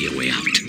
be a way out.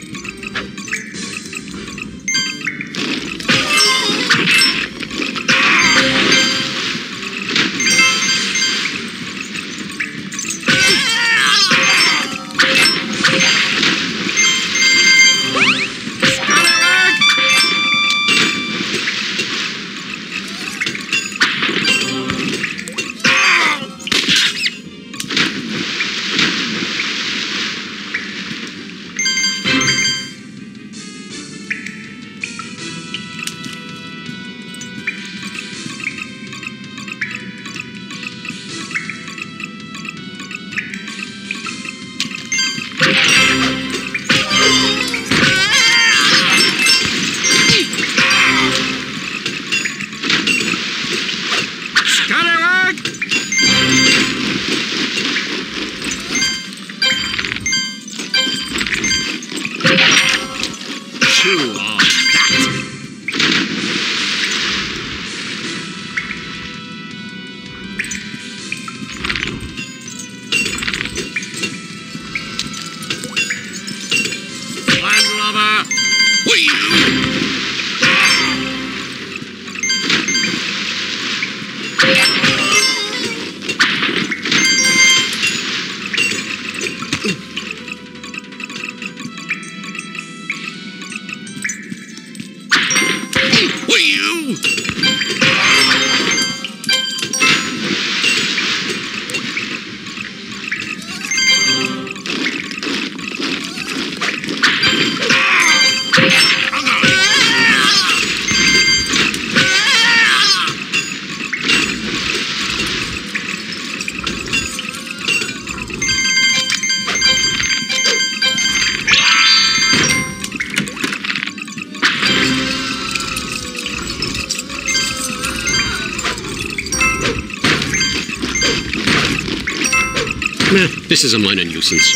This is a minor nuisance.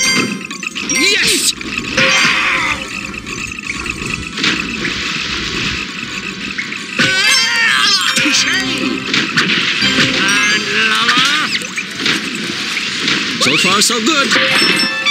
Yes! So far, so good.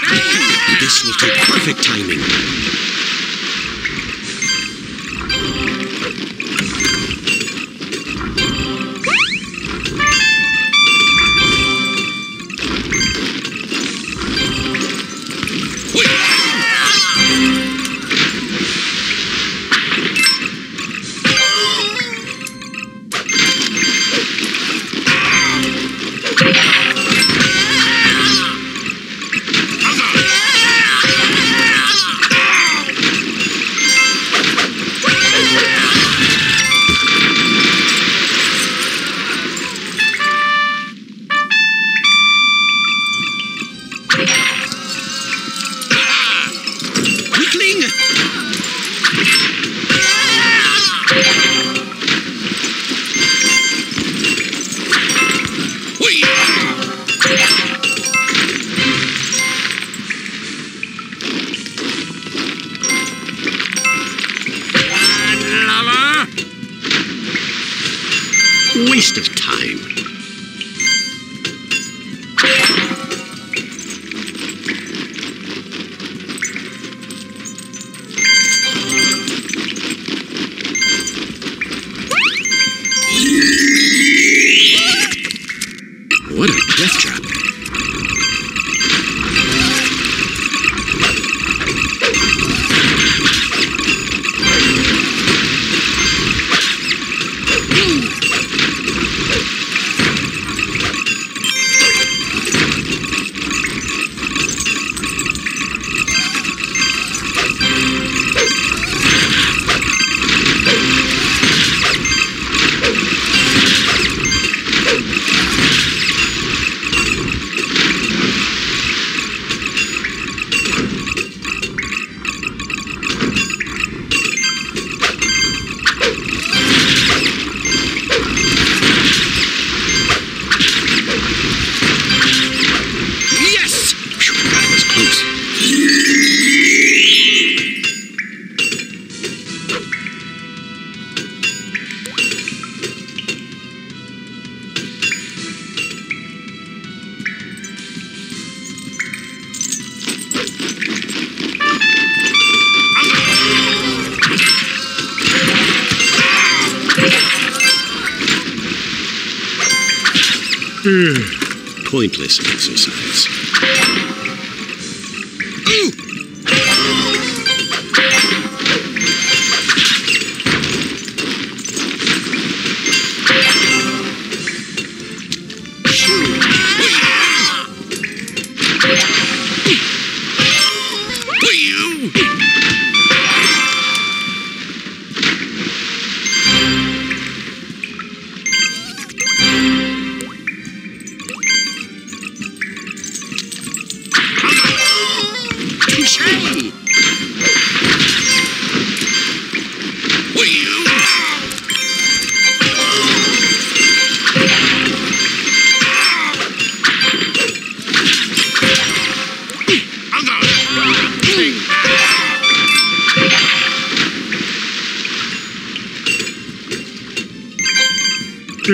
This will take perfect timing. of time. Hmm. Pointless exercise.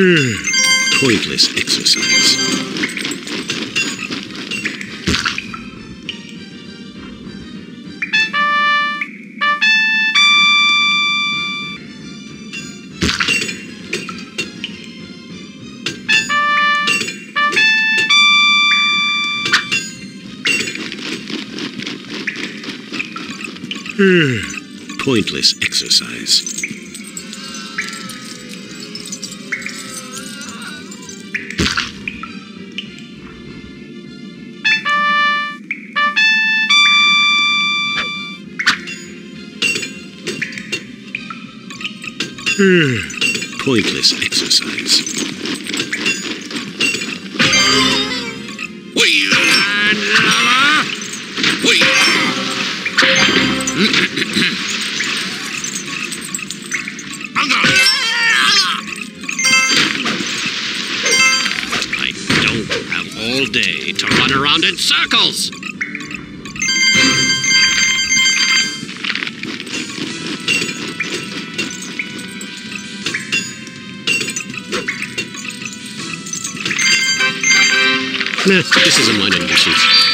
Pointless exercise. Hmm. Pointless exercise. Hmm. Pointless exercise. Nah, this is a minor nuisance.